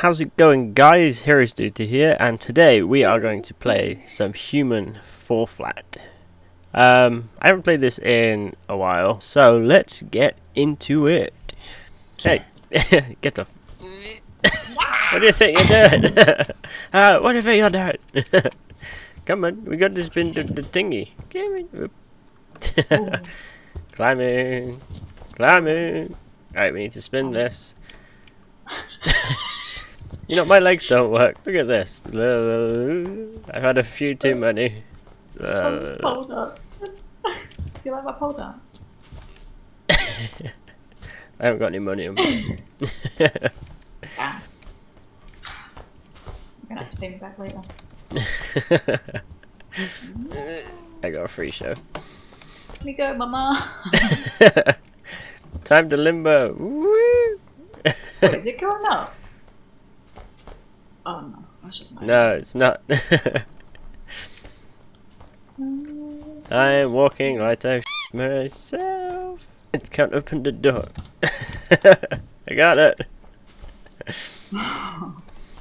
How's it going guys? Hero's Duty here and today we are going to play some Human Fall Flat. Um, I haven't played this in a while, so let's get into it. Hey, get the... what do you think you're doing? uh, what do you think you're doing? Come on, we got to spin the, the thingy. climbing, climbing. Alright, we need to spin this. You know, my legs don't work. Look at this. I've had a few too many. Uh, pole dance. Do you like my pole dance? I haven't got any money on me. yeah. You're gonna have to pay me back later. I got a free show. Let me go, mama. Time to limbo. Woo! Wait, is it going up? Oh no, that's just my. No, it's not. I am walking like I myself. It can't open the door. I got it. I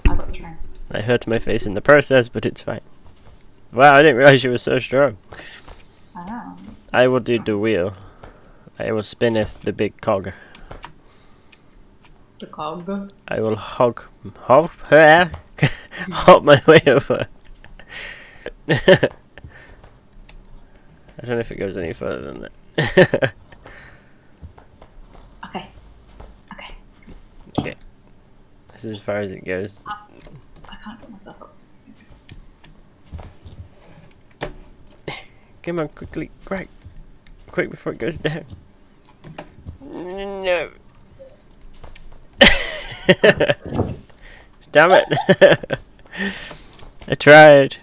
got the train. I hurt my face in the process, but it's fine. Wow, I didn't realize you were so strong. I I will do the wheel. I will spinneth the big cog. The cog? I will hog, hog, hop my way over. I don't know if it goes any further than that. okay. Okay. Okay. This is as far as it goes. I, I can't get myself up. Come on, quickly, Greg. Quick before it goes down. No. Damn it. I tried.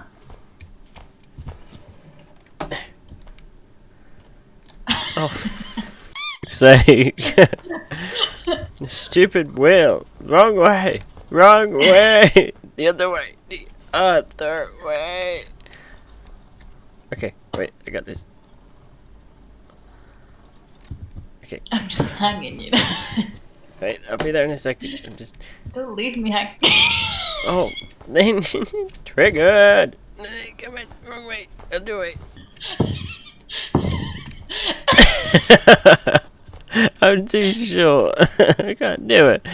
oh, sake. Stupid wheel. Wrong way. Wrong way. The other way. The other way. Okay, wait, I got this. Okay. I'm just hanging, you know. Wait, I'll be there in a second. I'm just. Don't leave me hanging. oh, then triggered. Come on, wrong way. Other way. I'm too short. I can't do it.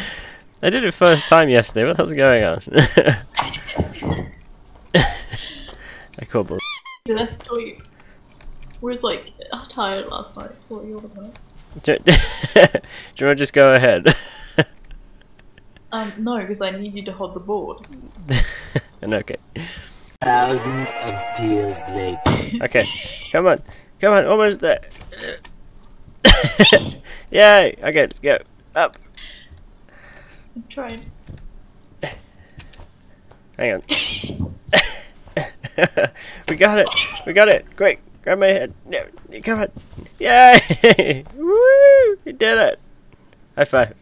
I did it first time yesterday. What the hell's going on? I call bull. Did I tell you? Was like tired last night. What you on do, do you want to just go ahead? um, no, because I need you to hold the board. and okay. Thousands of tears later. Okay, come on, come on, almost there. Yay! Okay, let's go up. I'm trying. Hang on. we got it! We got it! Quick! Grab my head! No, come on! Yay! Did it! High five.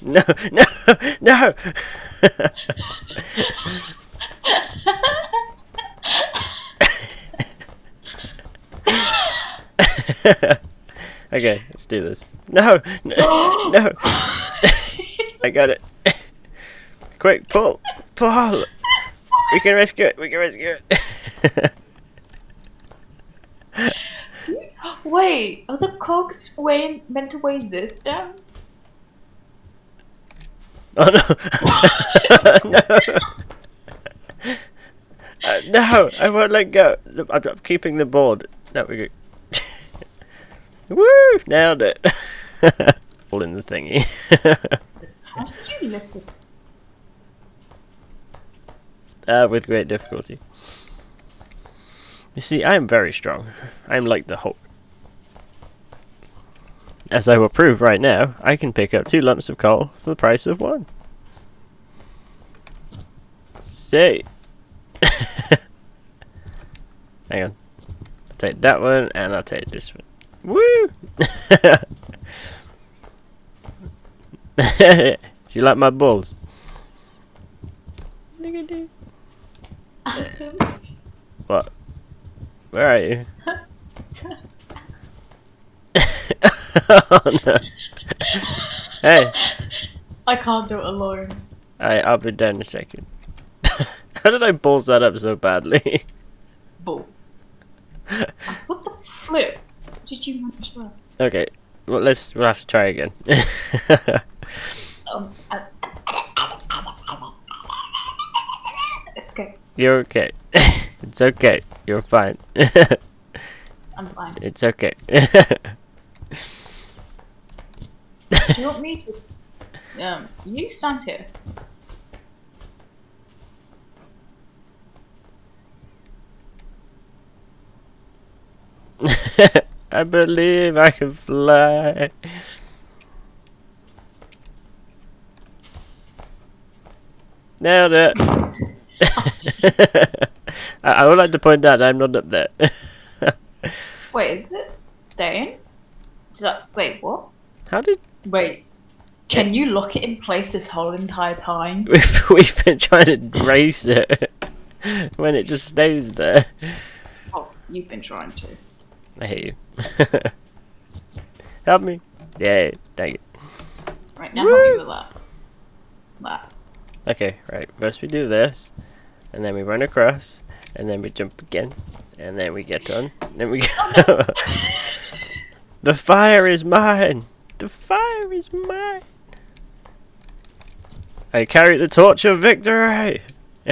No, no, no! okay, let's do this. No, no, no! I got it. Quick, pull, pull! We can rescue it. We can rescue it. Wait, are the weighing, meant to weigh this down? Oh no! no! Uh, no, I won't let go. I'm, I'm keeping the board. No, we go. Woo! Nailed it. All in the thingy. How did you lift it? Uh, with great difficulty. You see, I am very strong. I am like the Hulk. As I will prove right now, I can pick up two lumps of coal for the price of one. Say. Hang on. I'll take that one, and I'll take this one. Woo! Do you like my balls? What? Where are you? oh no. Hey. I can't do it alone. Alright, I'll be down in a second. How did I balls that up so badly? Bull. what the flip? Did you manage that? okay, well let's we'll have to try again. Um, I- okay, You're okay. it's okay. You're fine. I'm fine. it's okay. You want me to? Um, you stand here. I believe I can fly. Nailed it. I, I would like to point out I'm not up there. Wait, is it staying? Did I, wait, what? How did Wait, can you lock it in place this whole entire time? we've, we've been trying to race it when it just stays there? Oh, you've been trying to. I hate you. Help me. Yay, dang it. Right now, help me with that. That. Okay, right. First we do this, and then we run across, and then we jump again, and then we get on, then we go. Oh, the fire is mine. The fire is mine. I carry the torch of victory.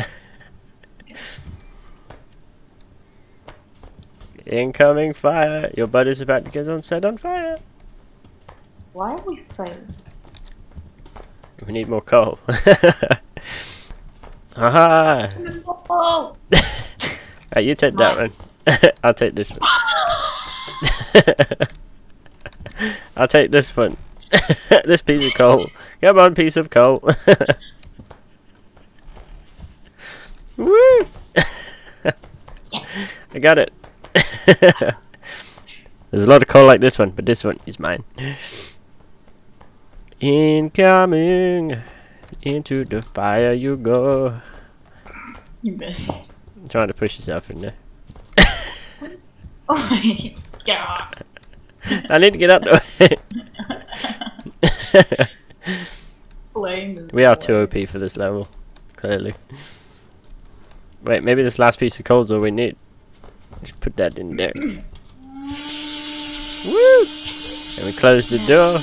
Incoming fire. Your butt is about to get on set on fire. Why are we friends? We need more coal. Haha. Oh! Right, you take that one. I'll take this one. I'll take this one. this piece of coal. Come on, piece of coal. Woo! I got it. There's a lot of coal like this one, but this one is mine. Incoming into the fire you go. You missed. trying to push yourself in there. Oh my god. I need to get out the way. We are too OP for this level, clearly. Wait, maybe this last piece of coal is all we need. Just put that in there. Woo! And we close the door.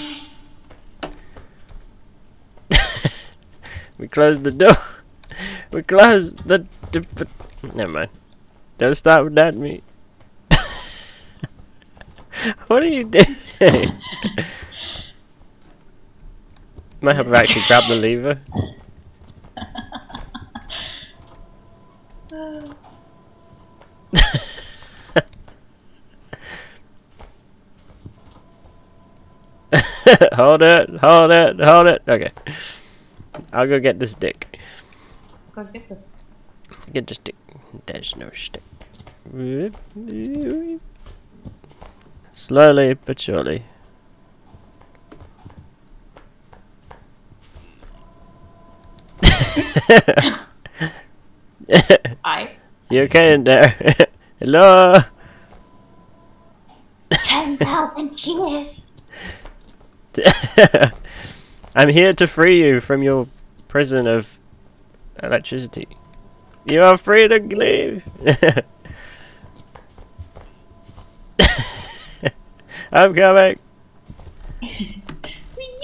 we close the door. We close the. the never mind. Don't start with that, me. what are you doing? Might have actually grabbed the lever. hold it, hold it, hold it. Okay. I'll go get the stick. Go get the Get the stick. There's no stick. Slowly but surely. I. you okay in there? Hello? 10,000 years! I'm here to free you from your prison of electricity. You are free to leave. I'm coming.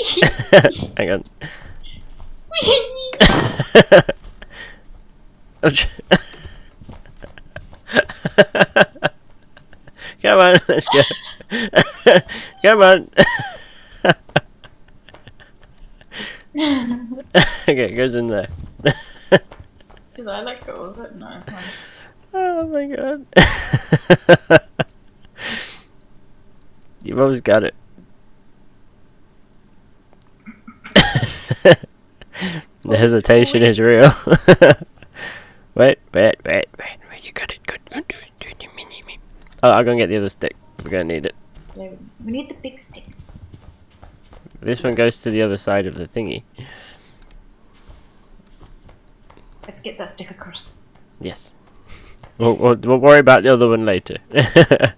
Hang on. Come on, let's go. Come on. okay, it goes in there. Did I let go of it? No. Oh my god. You've always got it. the hesitation is real. wait, wait, wait, wait, wait. You got it. Good, good, good. do it, mini me. Oh, I'll go and get the other stick. We're gonna need it. Yeah, we need the big stick. This one goes to the other side of the thingy. Let's get that stick across. Yes. We'll, we'll, we'll worry about the other one later.